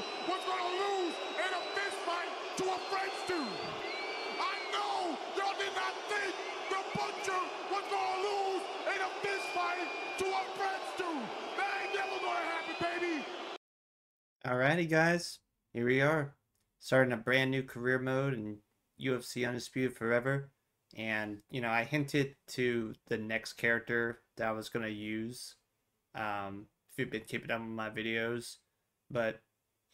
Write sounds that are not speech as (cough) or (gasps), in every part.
was gonna lose in a fist fight to a French dude. I know y'all did not think the butcher was gonna lose in a fist fight to a French dude. That ain't never gonna happen, baby. Alrighty, guys, here we are, starting a brand new career mode in UFC Undisputed Forever. And, you know, I hinted to the next character that I was going to use um, if you've been keeping up with my videos. But,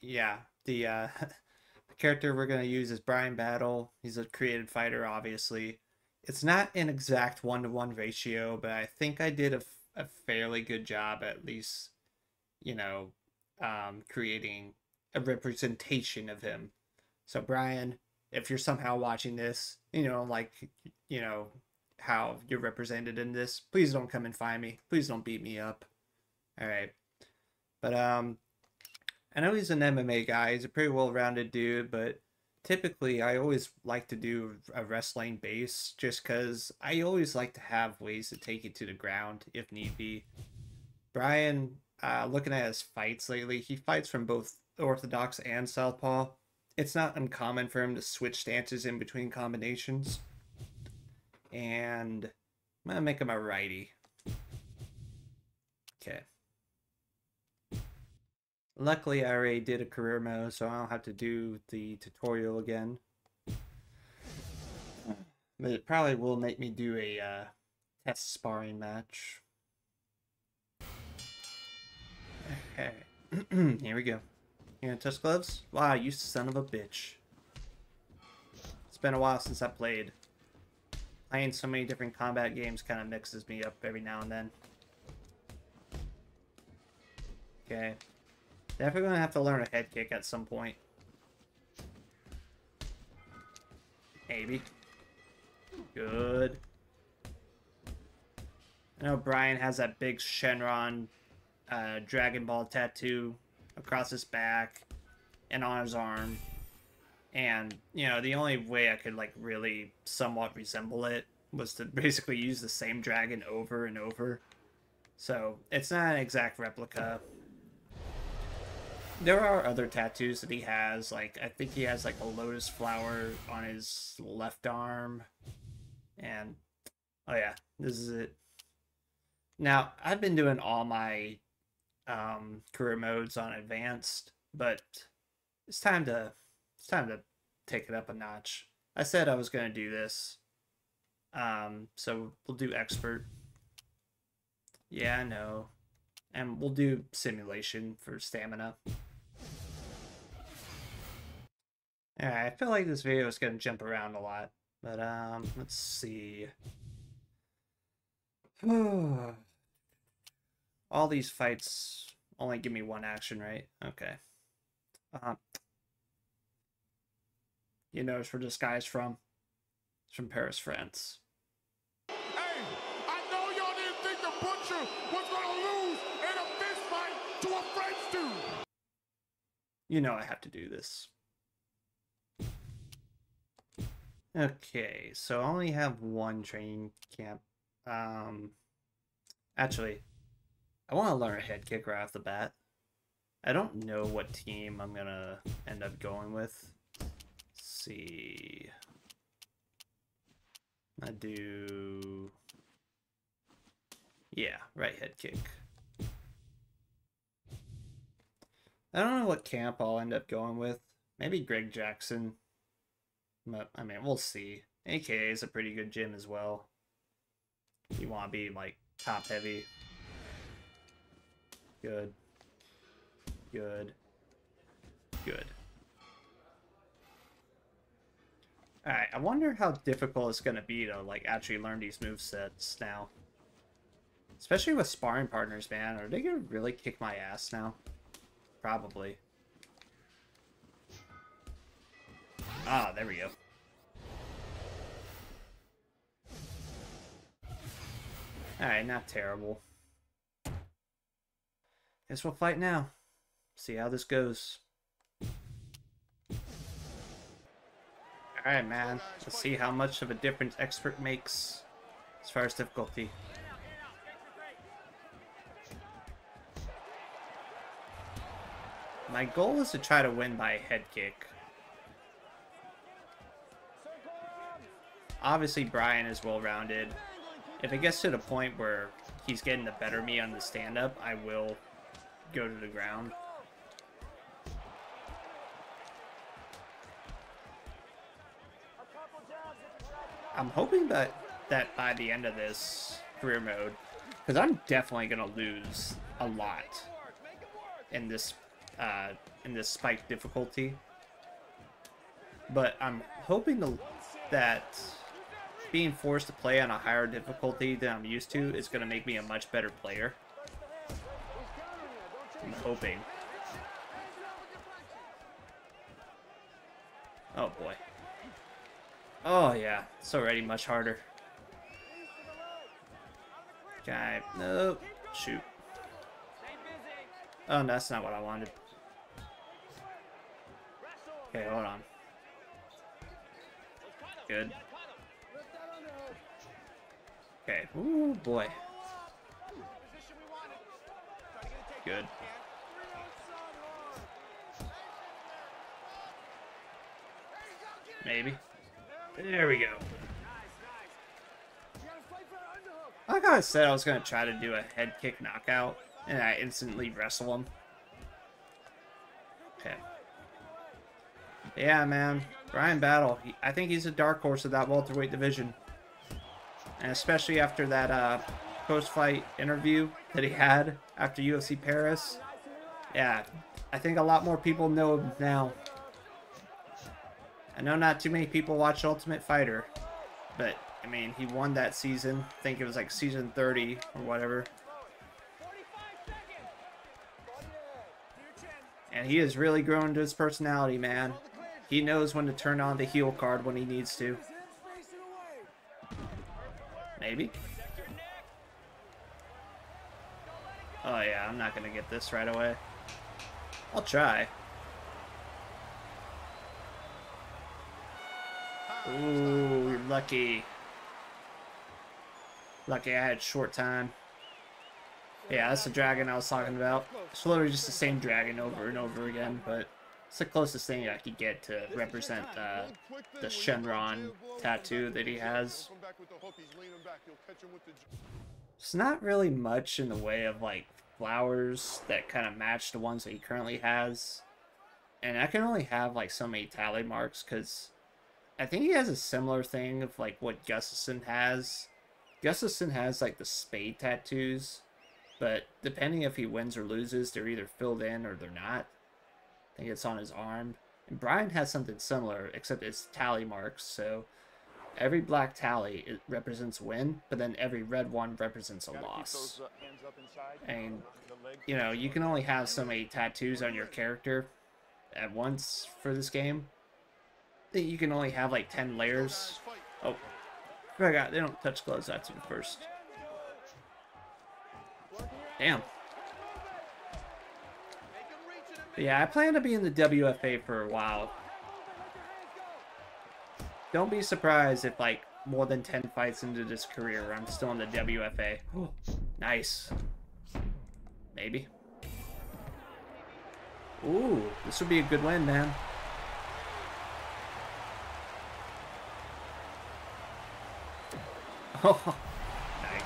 yeah, the, uh, (laughs) the character we're going to use is Bryan Battle. He's a created fighter, obviously. It's not an exact one to one ratio, but I think I did a, a fairly good job, at least, you know, um, creating a representation of him. So, Bryan, if you're somehow watching this, you know, like, you know, how you're represented in this, please don't come and find me. Please don't beat me up. All right. But, um, I know he's an MMA guy. He's a pretty well rounded dude, but typically I always like to do a wrestling base just because I always like to have ways to take it to the ground if need be. Bryan, uh, looking at his fights lately, he fights from both orthodox and southpaw it's not uncommon for him to switch stances in between combinations. And I'm gonna make him a righty. Okay. Luckily, I already did a career mode, so I don't have to do the tutorial again. But it probably will make me do a uh, test sparring match. Okay, (clears throat) here we go. You gonna touch gloves? Wow, you son of a bitch. It's been a while since I played. Playing so many different combat games kind of mixes me up every now and then. Okay. Definitely gonna have to learn a head kick at some point. Maybe. Good. I know Bryan has that big Shenron uh, Dragon Ball tattoo across his back and on his arm. And, you know, the only way I could, like, really somewhat resemble it was to (laughs) basically use the same dragon over and over. So, it's not an exact replica. There are other tattoos that he has. Like, I think he has, like, a lotus flower on his left arm. And, oh yeah, this is it. Now, I've been doing all my um, career modes on advanced, but it's time to it's time to take it up a notch. I said I was going to do this, um, so we'll do expert. Yeah, I know, and we'll do simulation for stamina. Alright, I feel like this video is going to jump around a lot, but um, let's see. (sighs) all these fights only give me one action, right? Okay. Uh, you know, it's where this guy's from. It's from Paris, France. Hey, I know y'all didn't think the butcher was gonna lose in a fist fight to a French dude. You know I have to do this. Okay, so I only have one training camp. Um, actually, I want to learn a head kick right off the bat. I don't know what team I'm going to end up going with. Let's see. I do... Yeah, right head kick. I don't know what camp I'll end up going with. Maybe Greg Jackson. But, I mean, we'll see. AKA is a pretty good gym as well. You want to be, like, top heavy. Good. Good. Good. Alright, I wonder how difficult it's going to be to, like, actually learn these move sets now. Especially with sparring partners, man. Are they going to really kick my ass now? Probably. Ah, there we go. Alright, not terrible. Guess we'll fight now. See how this goes. Alright, man. Let's see how much of a difference Expert makes as far as difficulty. My goal is to try to win by head kick. Obviously, Bryan is well-rounded. If it gets to the point where he's getting the better me on the stand-up, I will go to the ground. I'm hoping that that by the end of this career mode, because I'm definitely gonna lose a lot in this uh, in this spike difficulty. But I'm hoping to, that being forced to play on a higher difficulty than I'm used to is going to make me a much better player. I'm hoping. Oh boy. Oh yeah, it's already much harder. Guy, nope. Shoot. Oh, no, that's not what I wanted. Okay, hold on. Good. Okay. Ooh, boy. Good. Maybe. There we go. Like I said, I was going to try to do a head kick knockout, and I instantly wrestle him. Okay. Yeah, man. Bryan Battle. He, I think he's a dark horse of that welterweight division. And especially after that uh, post-fight interview that he had after UFC Paris. Yeah, I think a lot more people know him now. I know not too many people watch Ultimate Fighter, but I mean, he won that season. I think it was like season 30 or whatever. And he has really grown to his personality, man. He knows when to turn on the heel card when he needs to. Maybe. Oh yeah, I'm not gonna get this right away. I'll try. Ooh, you're lucky. Lucky I had short time. Yeah, that's the dragon I was talking about. It's literally just the same dragon over and over again, but it's the closest thing I could get to represent uh, the Shenron tattoo that he has. It's not really much in the way of like flowers that kind of match the ones that he currently has. And I can only have like so many tally marks because I think he has a similar thing of like what Gustafsson has. Gustafsson has like the spade tattoos, but depending if he wins or loses, they're either filled in or they're not. I think it's on his arm. And Bryan has something similar, except it's tally marks. So every black tally it represents win, but then every red one represents a loss. And you know, you can only have so many tattoos on your character at once for this game. You can only have like 10 layers. Oh, I forgot, they don't touch gloves after the first. Damn. But yeah, I plan to be in the WFA for a while. Don't be surprised if, like, more than 10 fights into this career, I'm still in the WFA. Nice. Maybe. Ooh, this would be a good win, man. Oh, (laughs) nice.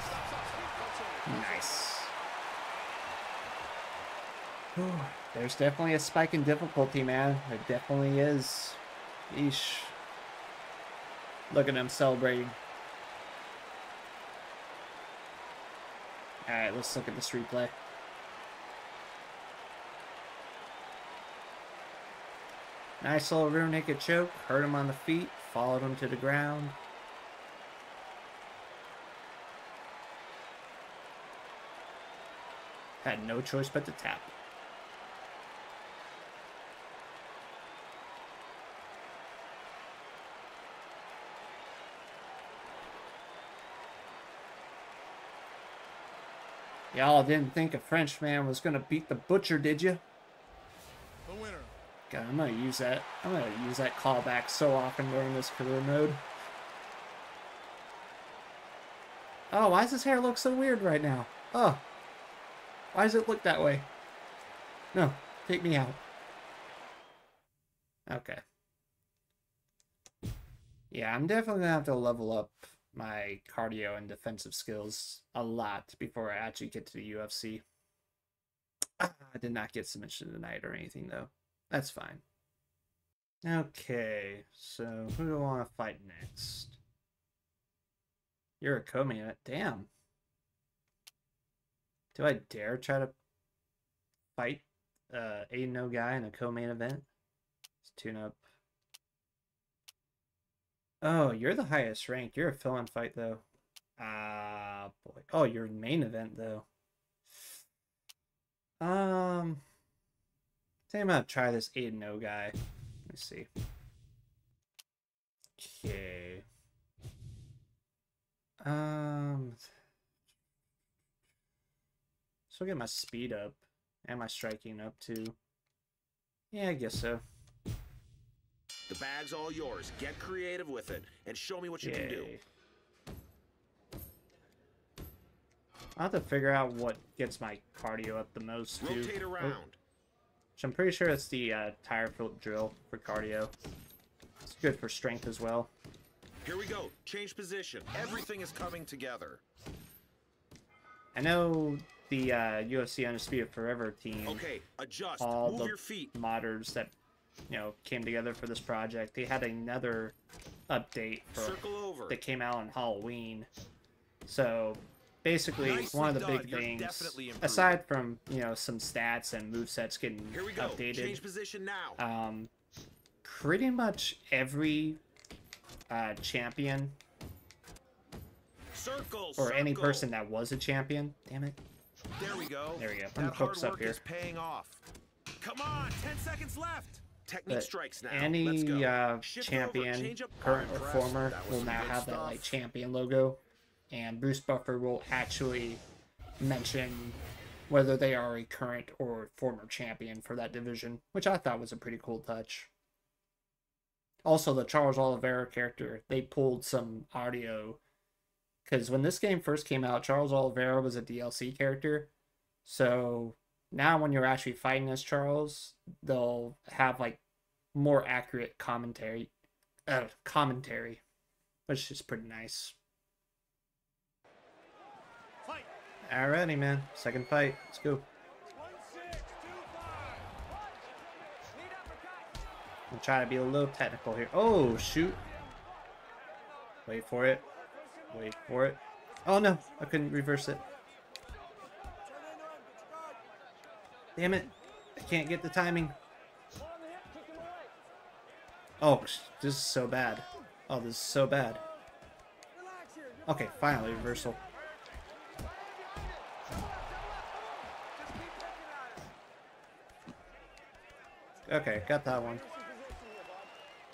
Nice. (sighs) (sighs) (sighs) There's definitely a spike in difficulty, man. There definitely is. Eesh. Look at him celebrating. Alright, let's look at this replay. Nice little rear naked choke. Hurt him on the feet. Followed him to the ground. Had no choice but to tap. Y'all didn't think a Frenchman was gonna beat the butcher, did you? The winner. God, I'm gonna use that. I'm gonna use that callback so often during this career mode. Oh, why does his hair look so weird right now? Oh. Why does it look that way? No, take me out. Okay. Yeah, I'm definitely gonna have to level up my cardio and defensive skills a lot before I actually get to the UFC. I did not get submission tonight or anything though. That's fine. Okay, so who do I want to fight next? You're a co-main. Damn. Do I dare try to fight uh, a no guy in a co-main event? Let's tune up. Oh, you're the highest ranked. You're a fill-in fight though. Ah, boy. Oh, you're main event though. Um, I think I'm gonna try this 8 0 guy. Let me see. Okay. Um, so get my speed up and my striking up too. Yeah, I guess so. The bag's all yours. Get creative with it and show me what you can do. I'll have to figure out what gets my cardio up the most too. Rotate around. Which I'm pretty sure it's the uh, tire flip drill for cardio. It's good for strength as well. Here we go. Change position. Everything is coming together. I know the uh, UFC Undisputed Forever team, Okay, adjust. all Move the your feet. modders that you know came together for this project, they had another update for Circle over. that came out on Halloween. So basically, Nicely one of the done. big You're things, aside from you know some stats and move sets getting Here we go. updated, Change position now. um, pretty much every uh, champion Circle. or any person that was a champion, damn it, There we go. There we go. I'm That hard focus up work here. is paying off. Come on, 10 seconds left. Technique but strikes now. Let's any go. uh, champion, over, current or press. former, will now have that like champion logo, and Bruce Buffer will actually mention whether they are a current or former champion for that division, which I thought was a pretty cool touch. Also, the Charles Oliveira character, they pulled some audio because when this game first came out, Charles Oliveira was a DLC character. So now, when you're actually fighting as Charles, they'll have like more accurate commentary, uh, commentary, which is pretty nice. Fight. Alrighty, man. Second fight. Let's go. I'm trying to be a little technical here. Oh, shoot. Wait for it. Wait for it. Oh, no. I couldn't reverse it. Damn it. I can't get the timing. Oh, this is so bad. Oh, this is so bad. Okay, finally, reversal. Okay, got that one.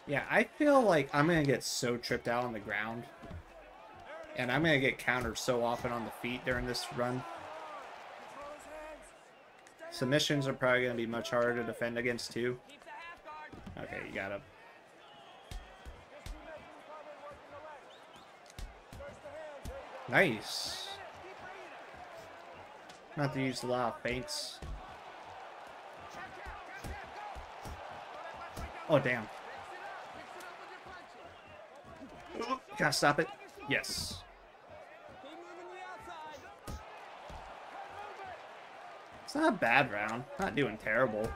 Yeah, I feel like I'm gonna get so tripped out on the ground. And I'm gonna get countered so often on the feet during this run. Submissions are probably gonna be much harder to defend against too. Okay, you got him. Nice. Not to use a lot of feints. Oh, damn. Gotta stop it. Yes. Not a bad round. Not doing terrible.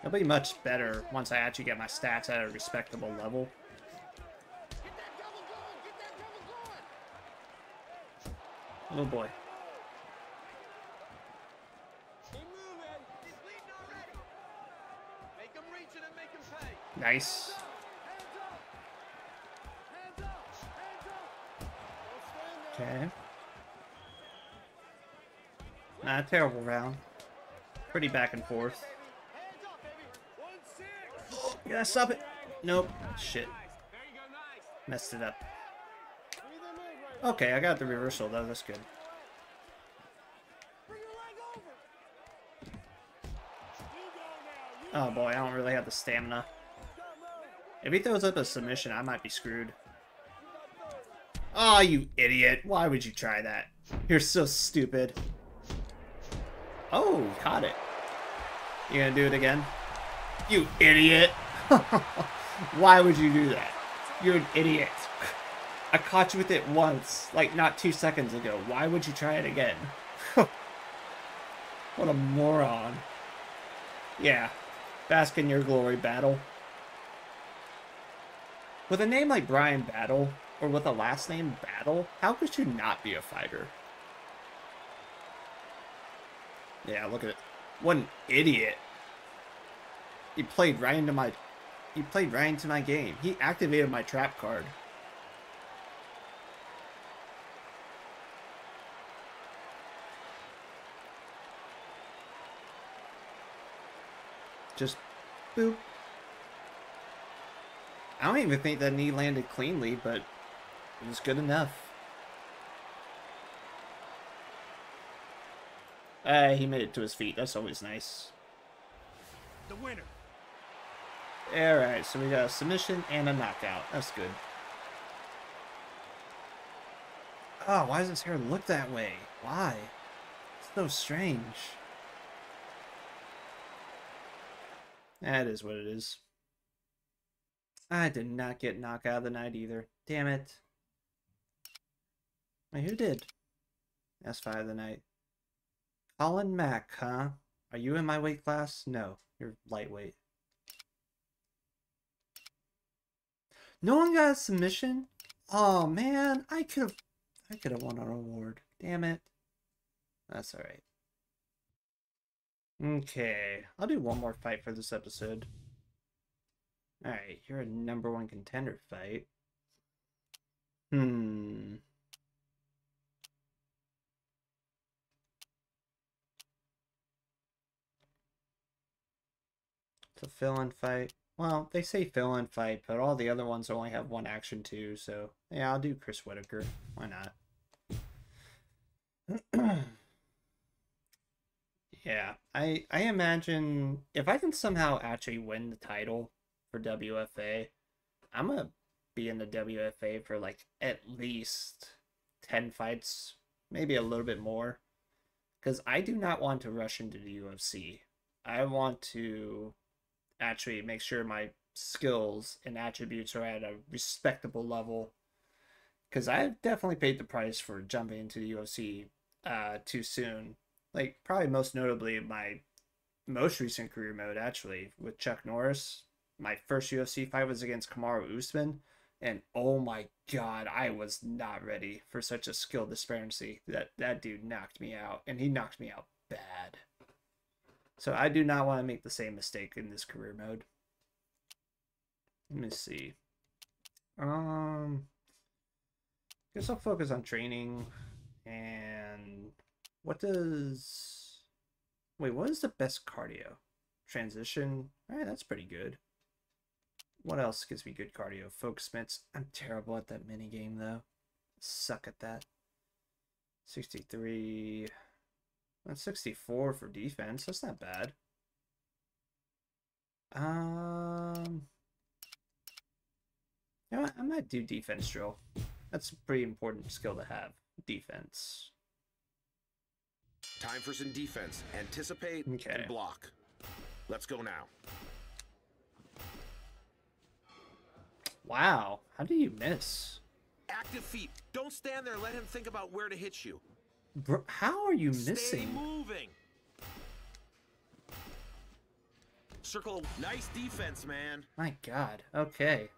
It'll be much better once I actually get my stats at a respectable level. Oh boy. Nice. Okay. A terrible round. Pretty back and forth. You gotta stop it. Nope. Shit. Messed it up. Okay, I got the reversal though. That's good. Oh boy, I don't really have the stamina. If he throws up a submission, I might be screwed. Oh, you idiot. Why would you try that? You're so stupid. Oh, caught it. You gonna do it again? You idiot! (laughs) Why would you do that? You're an idiot. I caught you with it once, like not two seconds ago. Why would you try it again? (laughs) what a moron. Yeah, bask in your glory, Battle. With a name like Bryan Battle, or with a last name Battle, how could you not be a fighter? Yeah, look at it. What an idiot. He played right into my... He played right into my game. He activated my trap card. Just boop. I don't even think that knee landed cleanly, but it was good enough. Uh, he made it to his feet. That's always nice. The winner. Alright, so we got a submission and a knockout. That's good. Oh, why does his hair look that way? Why? It's so strange. That is what it is. I did not get knockout of the night either. Damn it. Wait, who did? That's five of the night. Colin Mack, huh? Are you in my weight class? No, you're lightweight. No one got a submission? Oh man, I could have I could have won an award. Damn it. That's alright. Okay, I'll do one more fight for this episode. Alright, you're a number one contender fight. Hmm. It's a fill-in fight. Well, they say fill-in fight, but all the other ones only have one action too, so yeah, I'll do Chris Whitaker. Why not? (clears throat) yeah, I I imagine if I can somehow actually win the title for WFA, I'm gonna be in the WFA for like at least 10 fights, maybe a little bit more. Because I do not want to rush into the UFC. I want to actually make sure my skills and attributes are at a respectable level. Because I've definitely paid the price for jumping into the UFC uh, too soon. Like, probably most notably, my most recent career mode, actually, with Chuck Norris. My first UFC fight was against Kamaru Usman. And oh my god, I was not ready for such a skill disparity. That that dude knocked me out, and he knocked me out bad. So I do not want to make the same mistake in this career mode. Let me see. Um, I guess I'll focus on training. And what does? Wait, what is the best cardio? Transition. All right, that's pretty good. What else gives me good cardio? Focus mitts. I'm terrible at that mini game though. Suck at that. 63. That's 64 for defense. That's not bad. Um, you know what? I might do defense drill. That's a pretty important skill to have. Defense. Time for some defense. Anticipate Okay. and block. Let's go now. Wow. How do you miss? Active feet. Don't stand there. Let him think about where to hit you. Bro, how are you missing? Stay moving. Circle. Nice defense, man. My god. Okay.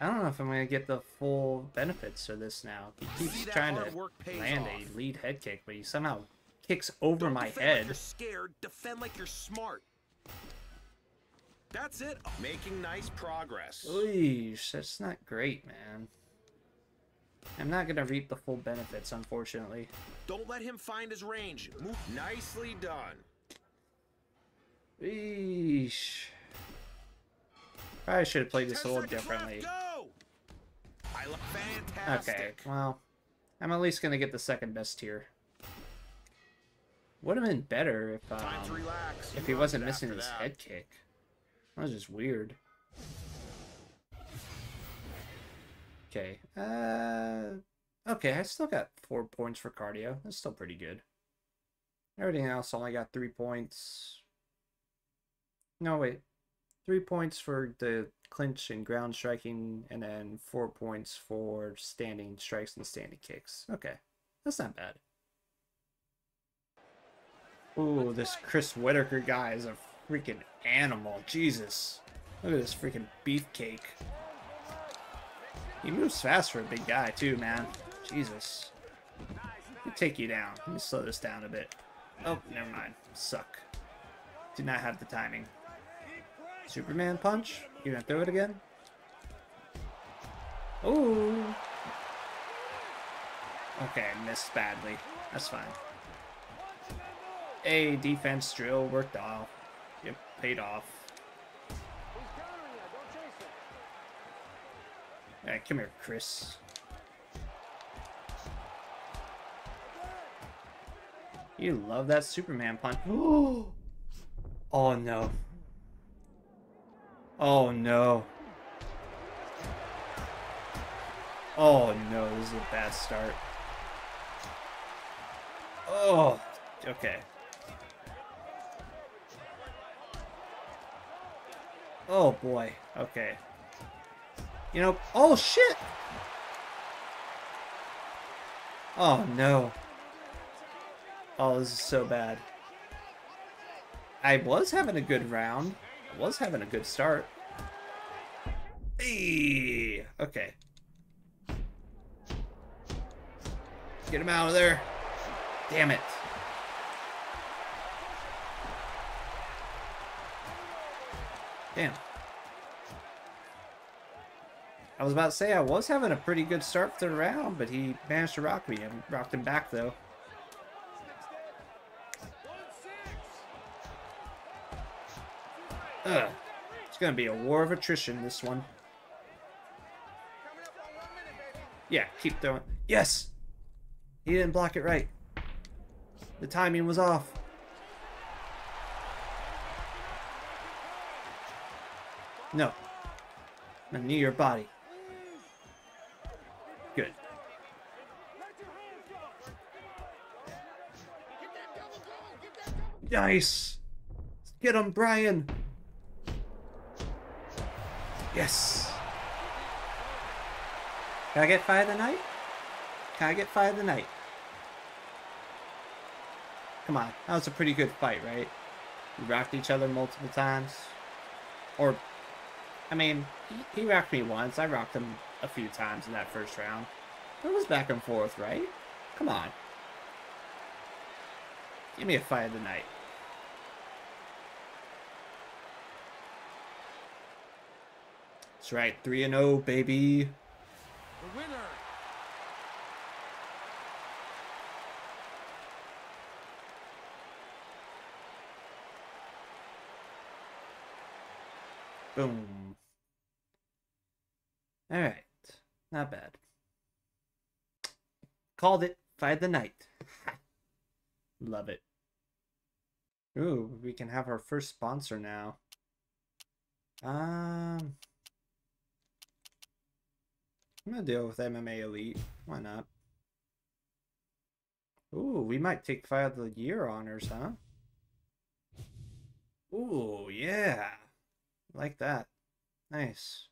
I don't know if I'm going to get the full benefits of this now. He keeps trying to land off. a lead head kick, but he somehow kicks over Don't my head. Like you're scared. Defend like you're smart. That's it. Making nice progress. Oish, that's not great, man. I'm not gonna reap the full benefits, unfortunately. Don't let him find his range. Move. Nicely done. Eesh. Probably should have played this a little differently. I. Okay, well, I'm at least gonna get the second best tier. Would have been better if um, relax. if he wasn't missing his head kick. That was just weird. Okay. Uh. Okay, I still got four points for cardio. That's still pretty good. Everything else I only got three points. No, wait. Three points for the clinch and ground striking, and then four points for standing strikes and standing kicks. Okay, that's not bad. Ooh, this Chris Whitaker guy is a freaking animal. Jesus. Look at this freaking beefcake. He moves fast for a big guy, too, man. Jesus. He'll take you down. Let me slow this down a bit. Oh, never mind. Suck. Did not have the timing. Superman punch? You gonna throw it again? Ooh. Okay, missed badly. That's fine. A defense drill worked off. Yep, paid off. Alright, come here, Chris. You love that Superman punch. (gasps) Oh no. Oh no. Oh no, this is a bad start. Oh, okay. Oh boy, okay. You know, oh shit! Oh no. Oh, this is so bad. I was having a good round. I was having a good start. Hey, okay. Get him out of there. Damn it. Damn. I was about to say I was having a pretty good start to the round, but he managed to rock me. I rocked him back though. Ugh. It's gonna be a war of attrition, this one. Yeah, keep throwing. Yes! He didn't block it right. The timing was off. No. I knee your body. Nice! Get him, Bryan! Yes! Can I get five of the night? Can I get five of the night? Come on, that was a pretty good fight, right? We rocked each other multiple times. Or, I mean, he, he rocked me once. I rocked him a few times in that first round. It was back and forth, right? Come on. Give me a fight of the night. That's right, 3 and 0, baby. The winner. Boom. All right. Not bad. Called it. Fight the night. Love it. Ooh, we can have our first sponsor now. Um, I'm gonna deal with MMA Elite. Why not? Ooh, we might take Fight of the Year honors, huh? Ooh, yeah. Like that. Nice.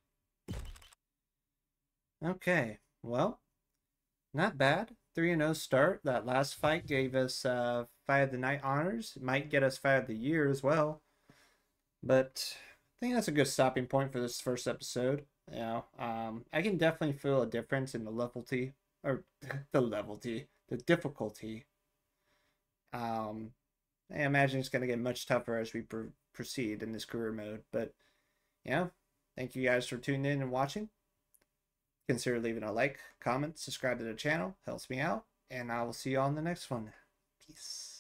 Okay, well, not bad. 3 0 start. That last fight gave us uh, Fight of the Night honors. Might get us Fight of the Year as well. But I think that's a good stopping point for this first episode. You know, um, I can definitely feel a difference in the levelty, or (laughs) the levelty, the difficulty. Um, I imagine it's going to get much tougher as we pr- proceed in this career mode. But, yeah, thank you guys for tuning in and watching. Consider leaving a like, comment, subscribe to the channel. Helps me out. And I will see you on the next one. Peace.